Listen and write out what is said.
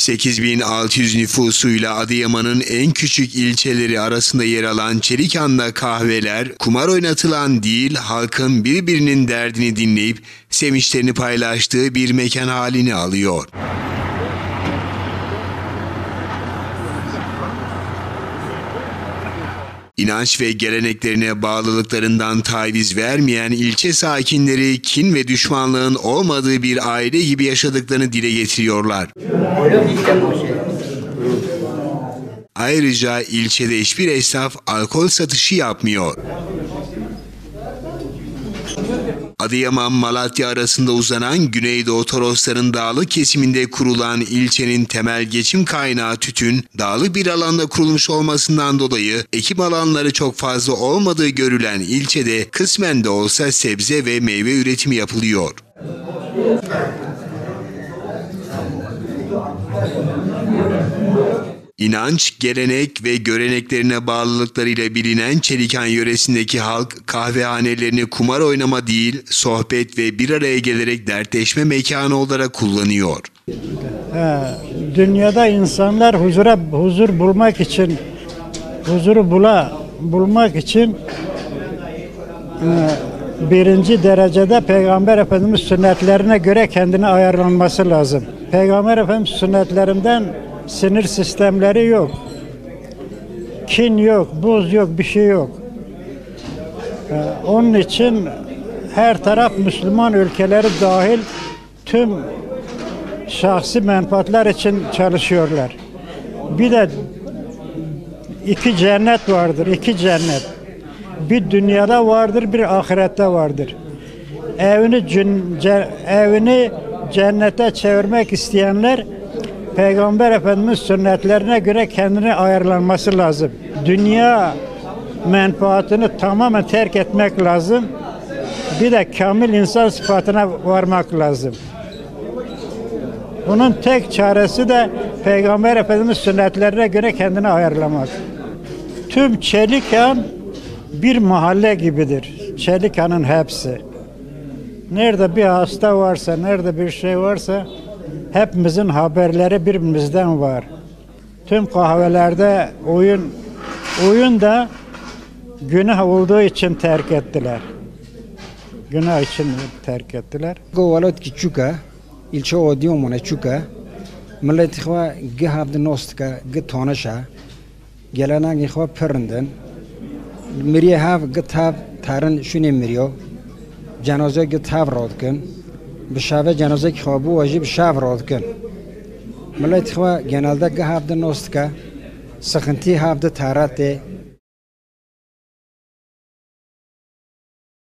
8600 nüfusuyla Adıyaman'ın en küçük ilçeleri arasında yer alan Çelikan'da kahveler kumar oynatılan değil halkın birbirinin derdini dinleyip sevinçlerini paylaştığı bir mekan halini alıyor. İnanç ve geleneklerine bağlılıklarından taviz vermeyen ilçe sakinleri kin ve düşmanlığın olmadığı bir aile gibi yaşadıklarını dile getiriyorlar. Ayrıca ilçede hiçbir esnaf alkol satışı yapmıyor. Adıyaman Malatya arasında uzanan Güneydoğu Torosların dağlı kesiminde kurulan ilçenin temel geçim kaynağı tütün, dağlı bir alanda kurulmuş olmasından dolayı ekim alanları çok fazla olmadığı görülen ilçede kısmen de olsa sebze ve meyve üretimi yapılıyor. İnanç, gelenek ve göreneklerine bağlılıklarıyla bilinen Çelikan yöresindeki halk kahvehanelerini kumar oynama değil, sohbet ve bir araya gelerek dertleşme mekanı olarak kullanıyor. Dünyada insanlar huzura huzur bulmak için huzuru bula bulmak için e, birinci derecede Peygamber Efendimiz sünnetlerine göre kendini ayarlanması lazım. Peygamber Efendimiz sünnetlerinden sinir sistemleri yok. Kin yok, buz yok, bir şey yok. E, onun için her taraf Müslüman ülkeleri dahil tüm şahsi menfaatler için çalışıyorlar. Bir de iki cennet vardır, iki cennet. Bir dünyada vardır, bir ahirette vardır. Evini evini cennete çevirmek isteyenler Peygamber Efendimiz sünnetlerine göre kendini ayarlanması lazım. Dünya menfaatini tamamen terk etmek lazım. Bir de kamil insan sıfatına varmak lazım. Bunun tek çaresi de Peygamber Efendimiz sünnetlerine göre kendini ayarlamak. Tüm Çelikan bir mahalle gibidir. Çelikan'ın hepsi. Nerede bir hasta varsa, nerede bir şey varsa Hepimizin haberleri birbirimizden var. Tüm kahvelerde oyun oyun da günah olduğu için terk ettiler. Günah için terk ettiler. Govalot ki çuka, ilçe odiyomuna çuka, millet xwa gihabdi nostka, gi tonışa, gelana gixwa pırındın, miriye hav gitav tarın şune miriyo, canozo gitav rodkın, بشاوه جنازه که خوابو واجی بشاو راد کن ملت خواه گنالده گه هفته نوست که سخنتی هفته تارات ده